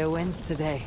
Their wins today.